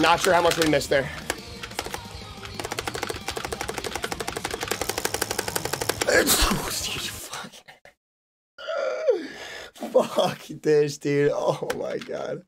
Not sure how much we missed there. Fuck this, dude. Oh my god.